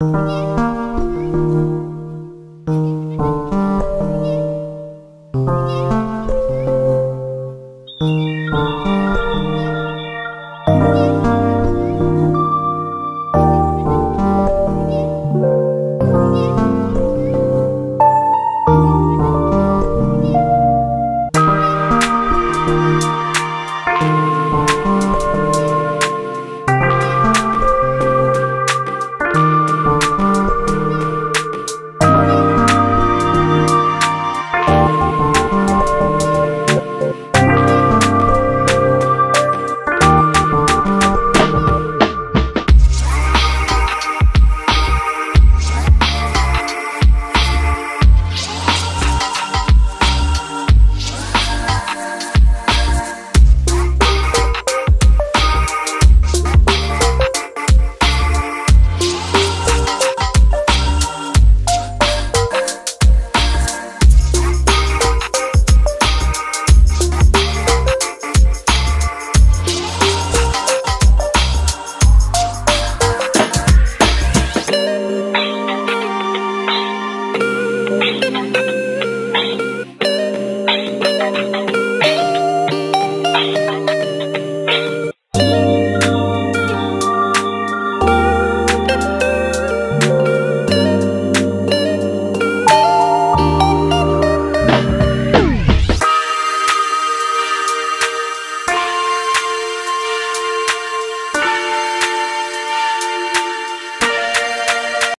嗯